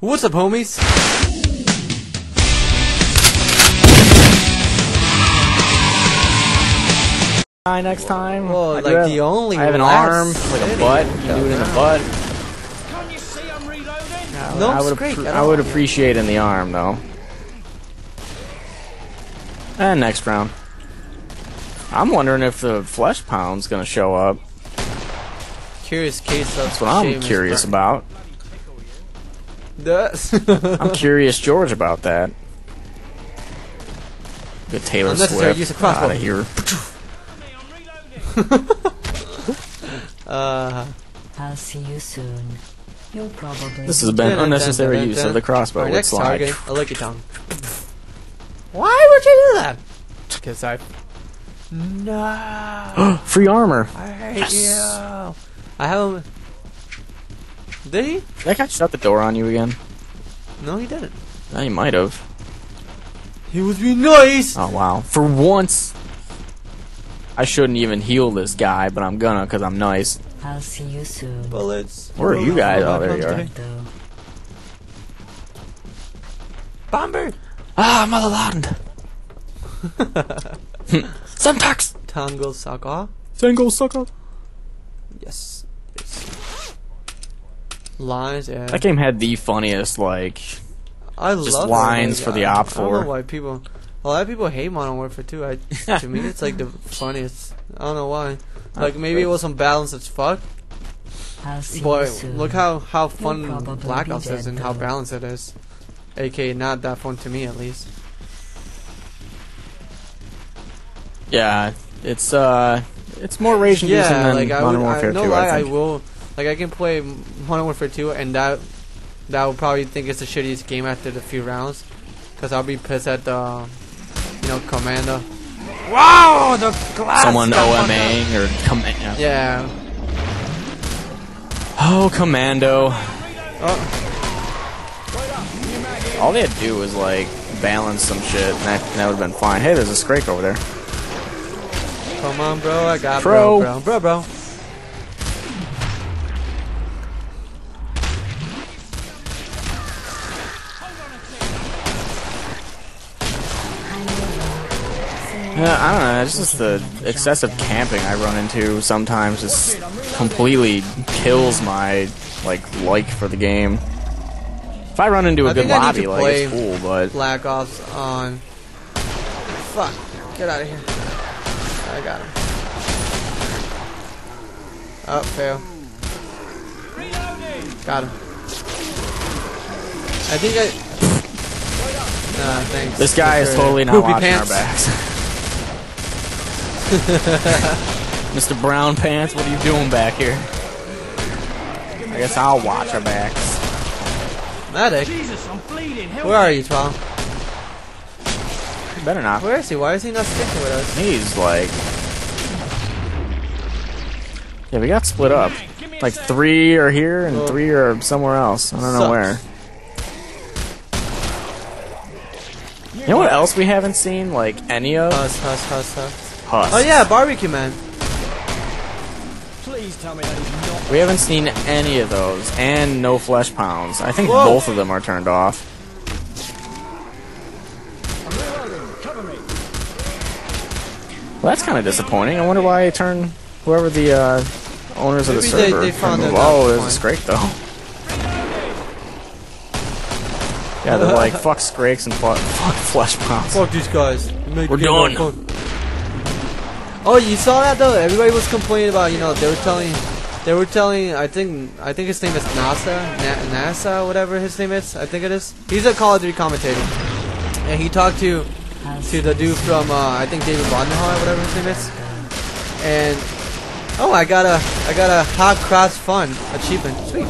What's up, homies? Next time. Well, I like have- the only I have an arm, like a butt. You can do it in the butt. Can't you see I'm reloading? No I would, scrape appre- at I would appreciate in the arm though. And next round. I'm wondering if the flesh pound's gonna show up. Curious case of That's what I'm curious about. About. I'm curious, George, about that. Good Taylor Unnecessary Swift use of crossbow. out of here. I'm reloading. uh, I'll see you soon. You'll probably. This has been unnecessary use of the crossbow Our next slide. target, a licky tongue. Why would you do that? Because I. No. Free armor. I hate you. I haven't. Did he? That guy shut the door on you again. No, he didn't. No, he might have. He was being nice. Oh wow! For once, I shouldn't even heal this guy, but I'm gonna because I'm nice. I'll see you soon. Bullets. Where are you guys? Oh, there you are. Bomber. Ah, Motherland. Semtex. Tango Saka. Single sucker. Yes. yes. Lines. Yeah. That game had the funniest like. I just love lines for the I- Op I don't know why people. A lot of people hate Modern Warfare 2. I, to me, it's like the funniest. I don't know why. Like maybe it was unbalanced as fuck. I'll But look how how fun Black Ops is and how balanced it is. AK not that fun to me at least. Yeah, it's uh, it's more rage inducing Yeah, than like I Modern would. I, Warfare no 2. lie, I I think. will. Like I can play Modern Warfare 2 and that that would probably think it's the shittiest game after the few rounds, because I'll be pissed at the you know Commando. Wow, the glass. Someone got fucked OMAing or command. Yeah. Oh, Commando. Oh, All they had to do was like balance some shit, and that, that would have been fine. Hey, there's a Scrake over there. come on, bro. I got Pro. bro, bro, bro, bro. Yeah, I don't know. It's just the excessive camping I run into sometimes just completely kills my like like for the game. If I run into a I good think I need lobby, like it's cool, but Black Ops on. Fuck. Get out of here. I got him. Oh, fail. Got him. I think I. Nah, thanks. this guy is totally not watching Pants. our backs. Mr. Brown Pants, what are you doing back here? I guess I'll watch our backs. Medic. Jesus, I'm bleeding. Help Where are you, Tom? Better not. Where is he? Why is he not sticking with us? He's like. Yeah, we got split up. Give me a Like three are here and Oh. three are somewhere else. I don't know where. You know what else we haven't seen? Like any of Huss, huss, huss, huss. Husk. Oh yeah, barbecue man. Please tell me that he's not. We haven't seen any of those, and no flesh pounds. I think Whoa. both of them are turned off. I'm reloading. Cover me. Well, that's kind of disappointing. I wonder why I turned whoever the uh, owners of the Maybe they- server. they found removed- it out oh, there's a fine. Scrake though. Yeah, they're like fuck Scrakes and fuck, fuck flesh pounds. Fuck these guys. Make We're the game done. Oh, you saw that though. Everybody was complaining about. You know, they were telling, they were telling. I think, I think his name is NASA, Na- NASA, whatever his name is. I think it is. He's a Call of Duty commentator, and he talked to to the dude from uh, I think David Bondenhall, whatever his name is. And oh, I got a I got a hot cross fun achievement. Sweet.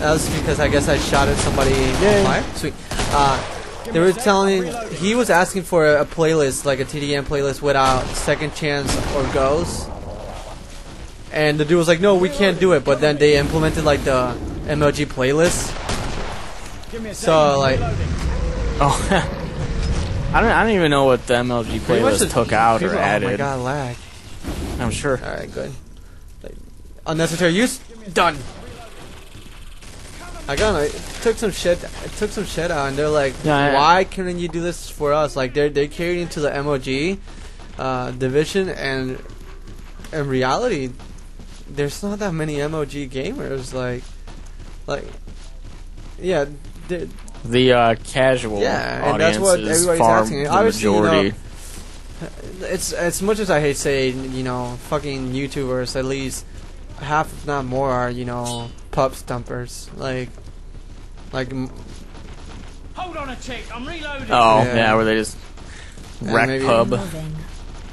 That was because I guess I shot at somebody on fire. Sweet. Uh, they were telling he was asking for a, a playlist like a TDM playlist without second chance or goes. And the dude was like, "No, we can't do it." But then they implemented like the MLG playlist. Give me a So like, Oh, I don't. I don't even know what the MLG playlist the took out people- or Oh my added. god, lag. I'm sure. Alright, good. Like, unnecessary use? Done. I got I took some shit. I took some shit out, and they're like, Yeah, "Why couldn't you do this for us?" Like they're they're carried into the MLG uh, division, and in reality, there's not that many MLG gamers. Like, like, yeah, they- The uh, casual Yeah, and that's what everybody's asking. Obviously, you know, it's as much as I hate saying, you know, fucking YouTubers. At least half, if not more, are you know pub stompers. Like, like Hold on a tick, I'm reloading. oh Yeah. yeah. where they just wreck maybe- pub.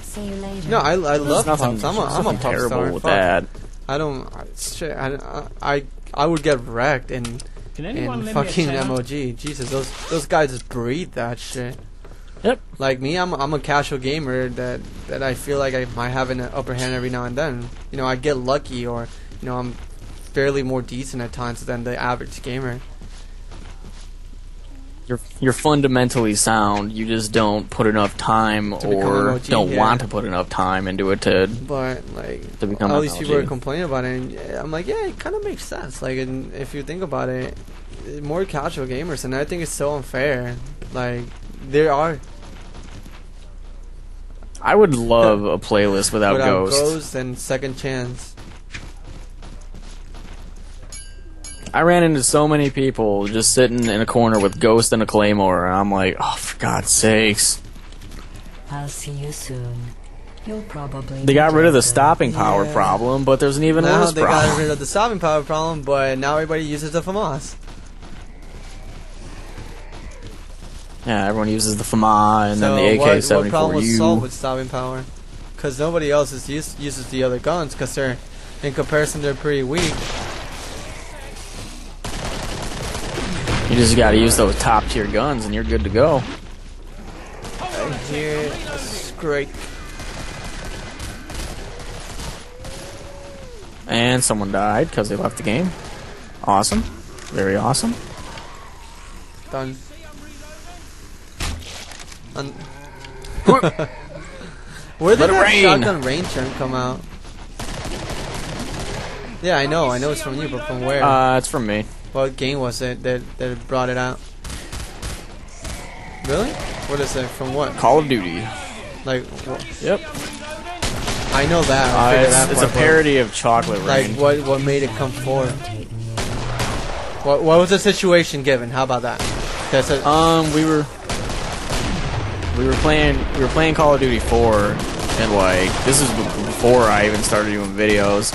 See you later. no, I, I love nothing, pubs. I'm a, there's I'm a pub terrible star. with Fuck. that. I don't. I, shit, I, I, I would get wrecked in Can anyone in lend me a fucking tenner? MLG. Jesus, those those guys just breathe that shit. Yep. Like me, I'm I'm a casual gamer that that I feel like I might have an upper hand every now and then. You know, I get lucky, or you know, I'm fairly more decent at times than the average gamer. You're you're fundamentally sound. You just don't put enough time or OG, don't yeah. want to put enough time into it to But like, to become all these people are complaining about it, and I'm like, yeah, it kind of makes sense. Like, and if you think about it, more casual gamers, and I think it's so unfair. Like, there are I would love a playlist without, without Ghost. Ghost and Second Chance. I ran into so many people just sitting in a corner with Ghost and a Claymore, and I'm like, oh, for God's sakes. I'll see you soon. You'll probably. They got rid of the stopping power Yeah. problem, but there's an even now worse they problem. got rid of the stopping power problem, but now everybody uses the FAMAS. Yeah, everyone uses the FAMA and so then the AK-74. what, what problem was solved with stopping power? Because nobody else is use, uses the other guns, because they're, in comparison, they're pretty weak. You just gotta use those top tier guns and you're good to go. I hear a scrape. And someone died because they left the game. Awesome. Very awesome. Done. Un- Where did Let that rain. shotgun rain term come out? Yeah, I know, I know it's from you, but from where? Uh, it's from me. What game was it that that brought it out? Really? What is it? From what? Call of Duty. Like, wh- Yep. I know that. I Uh, it's that it's a part, parody of Chocolate Rain. Like, what what made it come forth? What what was the situation given? How about that? That's it. Um, we were we were playing we were playing Call of Duty 4, and like this is before I even started doing videos,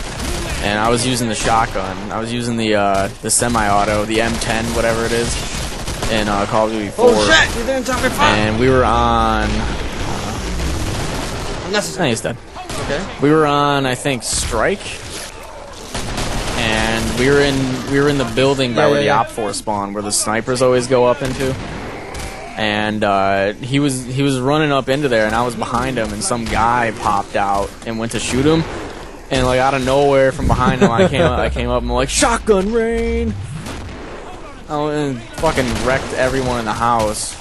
and I was using the shotgun. I was using the uh, the semi-auto, the M10, whatever it is, in uh, Call of Duty 4. oh shit! You didn't tell me fire. And we were on. I think he's dead. Okay. We were on, I think, Strike, and we were in we were in the building by Yeah, where yeah, yeah. the Op Four spawn, where the snipers always go up into. And uh, he was he was running up into there, and I was behind him, and some guy popped out and went to shoot him, and like out of nowhere from behind him, I came up, I came up and I'm like shotgun rain. Oh, and fucking wrecked everyone in the house.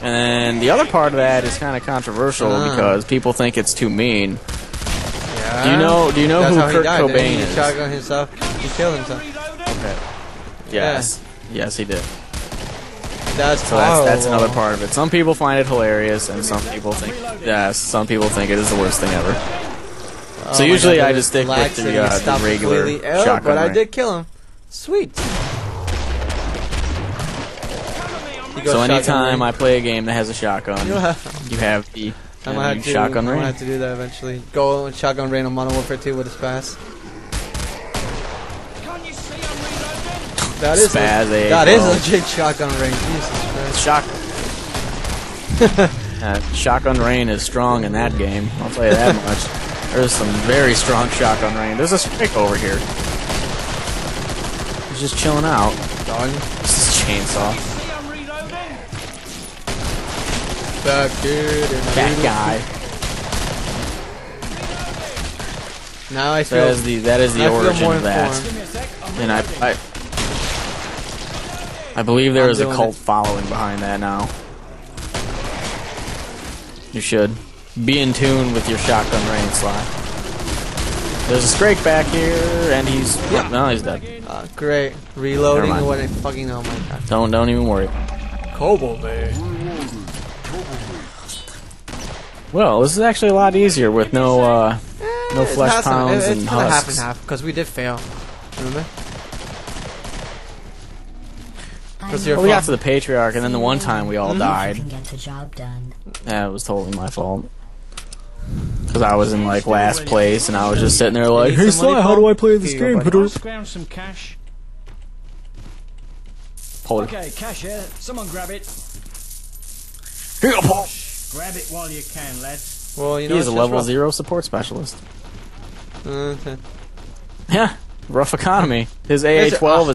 And then the other part of that is kind of controversial Ah. because people think it's too mean. Yeah. Do you know? Do you know That's who Kurt he died. Cobain he? is? He shotgun himself. He killed himself. Okay. Yes. Yes, he did. That's So that's that's another part of it. Some people find it hilarious, and some people think yes. Some people think it is the worst thing ever. Oh So usually God, I just stick with the, uh, the regular. Oh, shotgun But I did kill him. Sweet. So shotgun anytime I play a game that has a shotgun, You have- you have the I uh, might have to. shotgun I might range. have to do that eventually. Go on shotgun rain on Modern Warfare 2 with a spaz. Can't you see I'm reloading? That is Spaz, a, eh, that is legit shotgun rain. Jesus Christ. Shock. uh, shotgun rain is strong in that game. I'll tell you that much. There's some very strong shotgun rain. There's a strike over here. He's just chilling out. Done. This is chainsaw. See I'm? That dude. and That guy. Now I feel. That is the that is the I origin of that. informed. Give me a sec. I'm And I, I I believe there I'm is a cult it. following behind that now. You should be in tune with your shotgun range slot. There's a Scrake back here, and he's yeah. no, he's dead. Uh, great. Reloading Never mind. what I fucking oh my god. Don't don't even worry. Kobold Bay. Well, this is actually a lot easier with no uh, no It's flesh half some- pounds it- and It's kind of half and half because we did fail. Remember? Because you're Well, we got to the Patriarch, and then the one time we all. You died. can get the job done. Yeah, it was totally my fault. Because I was in like last place, and I was just sitting there like, need "Hey, some Sly, how do I play this game?" go, Can I scrounge some cash? Hold it. Okay, cash here. Someone grab it. Here, Paul. Grab it while you can, lads. Well, you know He is a level rough. zero support specialist. Uh, okay. Yeah, rough economy. His It's- AA twelve